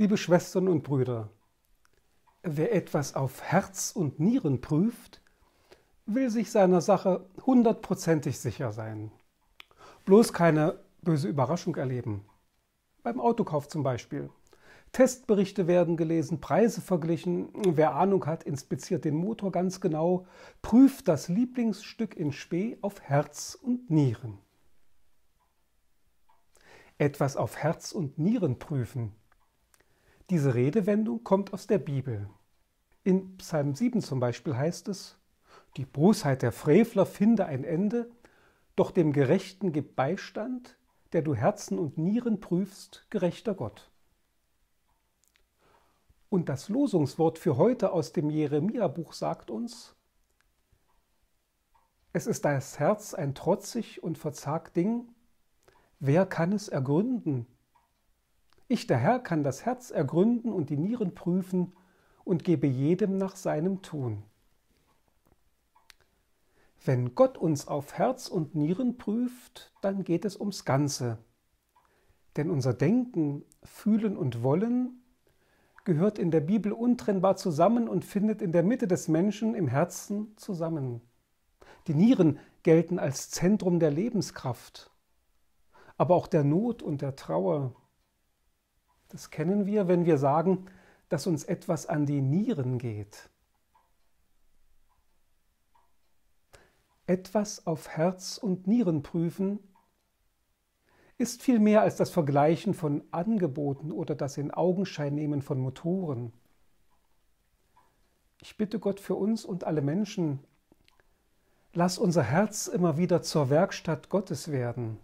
Liebe Schwestern und Brüder, wer etwas auf Herz und Nieren prüft, will sich seiner Sache hundertprozentig sicher sein. Bloß keine böse Überraschung erleben. Beim Autokauf zum Beispiel. Testberichte werden gelesen, Preise verglichen. Wer Ahnung hat, inspiziert den Motor ganz genau, prüft das Lieblingsstück in Spee auf Herz und Nieren. Etwas auf Herz und Nieren prüfen diese Redewendung kommt aus der Bibel. In Psalm 7 zum Beispiel heißt es, die Bosheit der Frevler finde ein Ende, doch dem Gerechten gib Beistand, der du Herzen und Nieren prüfst, gerechter Gott. Und das Losungswort für heute aus dem Jeremia-Buch sagt uns, es ist das Herz ein trotzig und verzagt Ding, wer kann es ergründen? Ich, der Herr, kann das Herz ergründen und die Nieren prüfen und gebe jedem nach seinem Tun. Wenn Gott uns auf Herz und Nieren prüft, dann geht es ums Ganze. Denn unser Denken, Fühlen und Wollen gehört in der Bibel untrennbar zusammen und findet in der Mitte des Menschen im Herzen zusammen. Die Nieren gelten als Zentrum der Lebenskraft, aber auch der Not und der Trauer, das kennen wir, wenn wir sagen, dass uns etwas an die Nieren geht. Etwas auf Herz und Nieren prüfen ist viel mehr als das Vergleichen von Angeboten oder das in Augenschein nehmen von Motoren. Ich bitte Gott für uns und alle Menschen, lass unser Herz immer wieder zur Werkstatt Gottes werden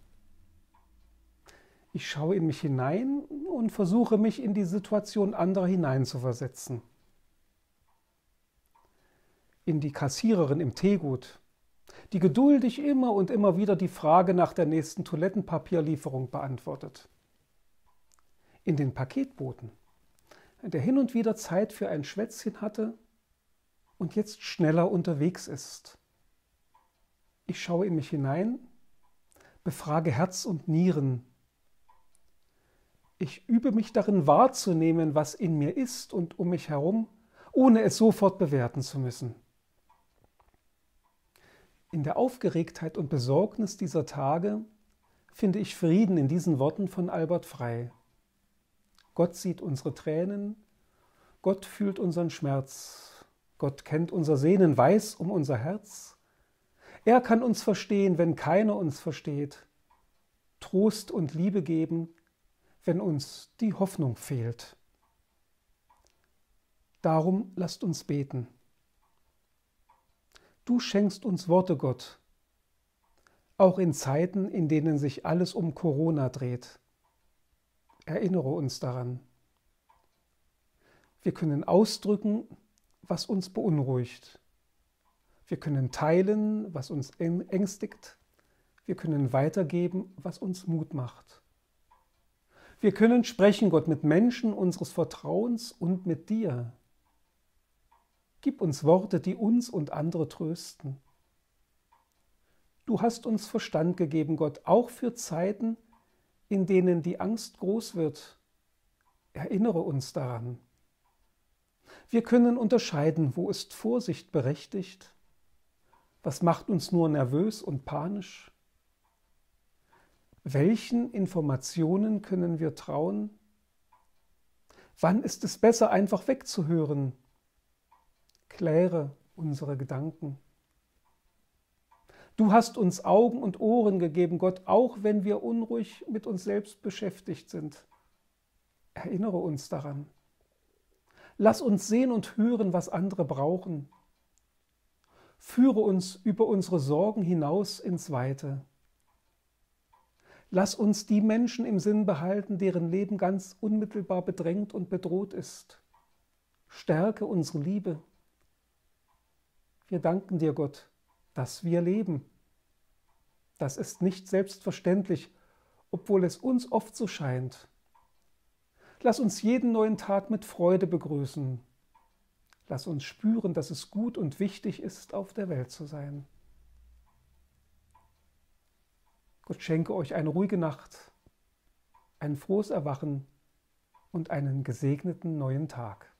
ich schaue in mich hinein und versuche mich in die Situation anderer hineinzuversetzen. In die Kassiererin im Teegut, die geduldig immer und immer wieder die Frage nach der nächsten Toilettenpapierlieferung beantwortet. In den Paketboten, der hin und wieder Zeit für ein Schwätzchen hatte und jetzt schneller unterwegs ist. Ich schaue in mich hinein, befrage Herz und Nieren, ich übe mich darin wahrzunehmen, was in mir ist und um mich herum, ohne es sofort bewerten zu müssen. In der Aufgeregtheit und Besorgnis dieser Tage finde ich Frieden in diesen Worten von Albert Frei. Gott sieht unsere Tränen, Gott fühlt unseren Schmerz, Gott kennt unser Sehnen, weiß um unser Herz. Er kann uns verstehen, wenn keiner uns versteht, Trost und Liebe geben, wenn uns die Hoffnung fehlt. Darum lasst uns beten. Du schenkst uns Worte, Gott, auch in Zeiten, in denen sich alles um Corona dreht. Erinnere uns daran. Wir können ausdrücken, was uns beunruhigt. Wir können teilen, was uns ängstigt. Wir können weitergeben, was uns Mut macht. Wir können sprechen, Gott, mit Menschen unseres Vertrauens und mit dir. Gib uns Worte, die uns und andere trösten. Du hast uns Verstand gegeben, Gott, auch für Zeiten, in denen die Angst groß wird. Erinnere uns daran. Wir können unterscheiden, wo ist Vorsicht berechtigt, was macht uns nur nervös und panisch welchen Informationen können wir trauen? Wann ist es besser, einfach wegzuhören? Kläre unsere Gedanken. Du hast uns Augen und Ohren gegeben, Gott, auch wenn wir unruhig mit uns selbst beschäftigt sind. Erinnere uns daran. Lass uns sehen und hören, was andere brauchen. Führe uns über unsere Sorgen hinaus ins Weite. Lass uns die Menschen im Sinn behalten, deren Leben ganz unmittelbar bedrängt und bedroht ist. Stärke unsere Liebe. Wir danken dir, Gott, dass wir leben. Das ist nicht selbstverständlich, obwohl es uns oft so scheint. Lass uns jeden neuen Tag mit Freude begrüßen. Lass uns spüren, dass es gut und wichtig ist, auf der Welt zu sein. Gott schenke euch eine ruhige Nacht, ein frohes Erwachen und einen gesegneten neuen Tag.